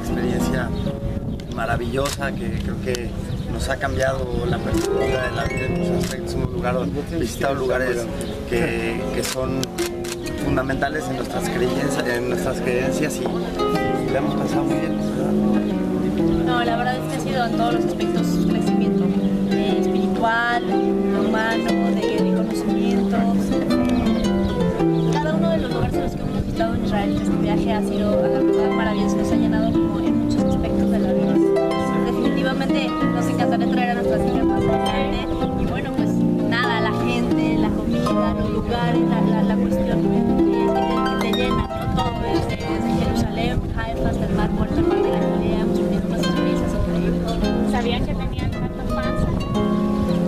experiencia maravillosa que creo que nos ha cambiado la perspectiva de la vida en muchos aspectos. Hemos lugar, visitado lugares que, que son fundamentales en nuestras creencias, en nuestras creencias y, la hemos pasado muy bien. No, la verdad es que ha sido en todos los aspectos crecimiento espiritual, humano, de, de conocimiento. Cada uno de los lugares en los que hemos visitado en Israel, este viaje ha sido maravilloso, encantaría traer a nuestras hijas más adelante y bueno, pues nada, la gente, la comida, los lugares, la, la, la cuestión que, te, te llena, ¿no? todo desde, desde Jerusalén, Haifa hasta el mar muerto, el mar de Galilea, hemos tenido unas experiencias increíbles. ¿Sabían que tenían tantos fans?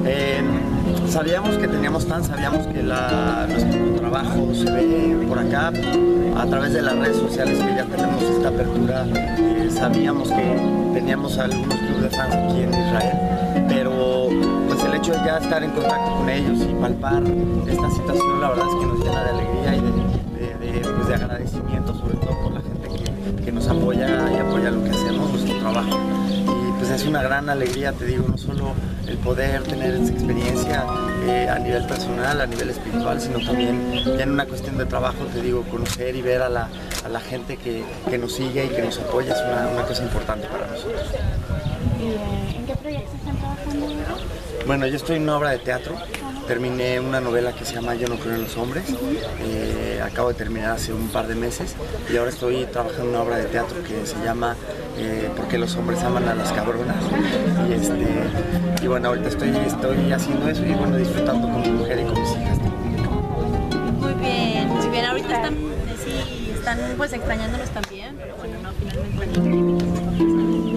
Eh, sabíamos que teníamos fans, sabíamos que la, nuestro trabajo se ve por acá a través de las redes sociales que ya tenemos esta apertura. eh, sabíamos que teníamos algunos clubes de fans aquí en Israel, pero pues el hecho de ya estar en contacto con ellos y palpar esta situación, la verdad es que nos llena de alegría y de, pues, de agradecimiento, sobre todo por la gente que, que nos apoya y apoya lo que hacemos, nuestro trabajo. Y pues es una gran alegría, te digo, no solo el poder tener esa experiencia eh, a nivel personal, a nivel espiritual, sino también ya en una cuestión de trabajo, te digo, conocer y ver a la, a la gente que, que nos sigue y que nos apoya es una, una cosa importante para nosotros. ¿Y, eh, ¿En qué? Bueno, yo estoy en una obra de teatro. Terminé una novela que se llama Yo no creo en los hombres. Eh, acabo de terminar hace un par de meses y ahora estoy trabajando en una obra de teatro que se llama eh, Porque los hombres aman a las cabronas. Y, este, y bueno, ahorita estoy, estoy haciendo eso y bueno, disfrutando con mi mujer y con mis hijas. Muy bien, muy bien. Ahorita están, sí, están pues extrañándonos también, pero bueno, no, finalmente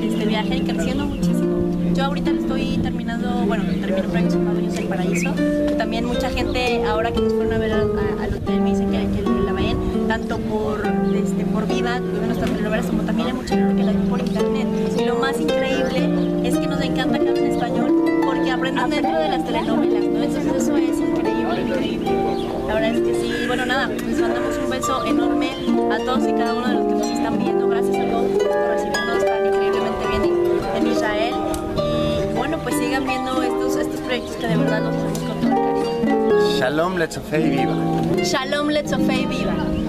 este viaje y creciendo muchísimo. Yo ahorita estoy terminando, bueno, termino un proyecto llamado Paraíso, que también mucha gente ahora que nos fueron a ver al, a- al hotel me dicen que, que la ven tanto por, este, por viva, de nuestras telenovelas, como también hay mucha gente que la ve por internet. Y lo más increíble es que nos encanta que hablen español porque aprenden dentro de las telenovelas, ¿no? Entonces eso es increíble, increíble. La verdad es que sí. Bueno, nada, les mandamos un beso enorme a todos y cada uno de los que nos están viendo. Gracias a todos por recibirnos Shalom Letzofei Viva. Shalom Letzofei Viva.